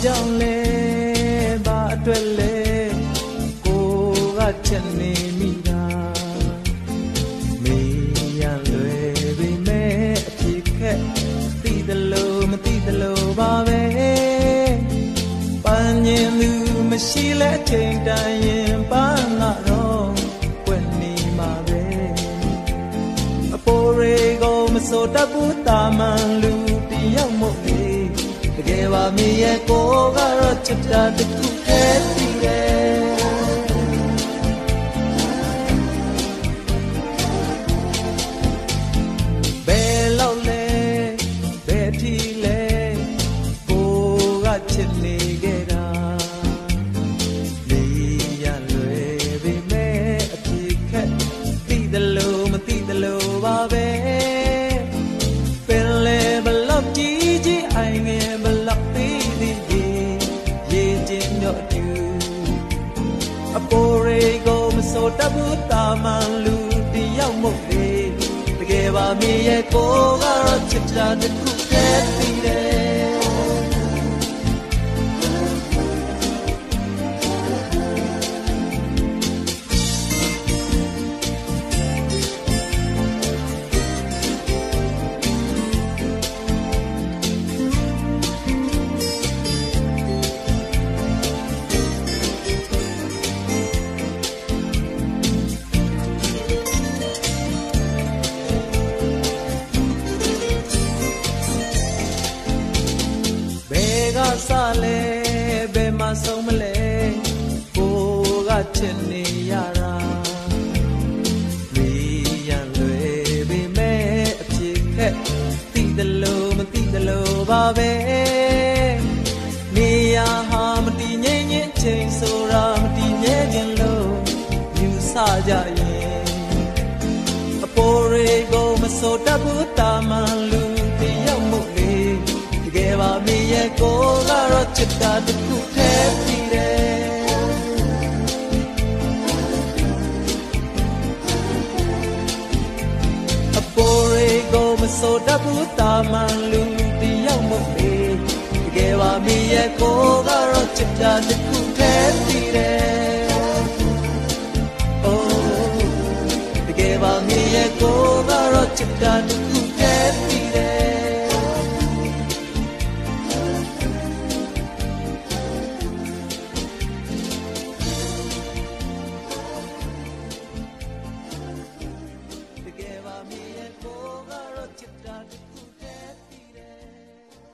ဘာကြောင့်လဲဘာအတွက်လဲကိုကချက်နေမိတာမေးရလွယ်ပေမဲ့အဖြစ်ခက်သိတယ်လို့မသိတယ်လို့ပါပဲပန်းညင်လူမရှိလဲချိန်တိုင်းရင်ပန်းလာတော့ပွင့်နေမှာပဲအပေါ်ရေကိုမစိုးတတ်ဘူးတာမန်လူတယောက်မို့လေတ ကယ်ပါမြေရဲ့ကိုကတော့ချစ်တာတစ်ခုတည်းတည်တယ်ဘယ်လောက်လဲဘယ်ထီ တတ်ဘူးတာမန်လူတယောက်မို့လေတကယ်ပါမြေရဲ့ကိုကတော့ချစ်တာတစ်ခုတည်းသိတယ် ဆုံးမလဲကိုကချစ်နေရတာလေးရန်လွယ်ပေမဲ့အဖြစ်ခက်သိတယ်လို့မသိတယ်လို့ပါပဲနေရဟာမတည်ငြိမ်ငြိမ်ချိန်ဆိုတာမတည်မြဲခြင်းလို့ယူဆကြရင်အပေါ်ရေကိုမစိုးတတ်ဘူးတာမန်လူ ကိုကတော့ချစ်တာတစ်ခုတည်းပြီးတယ်အပေါ်ရေကိုမစိုးတတ်ဘူးတာမန်လူတယောက်မို့လေတကယ်ပါမြေရဲ့ကိုကတော့ချစ်တာတစ်ခုတည်းပြီးတယ် Oh တကယ်ပါမြေရဲ့ကိုကတော့ချစ်တာတစ်ခု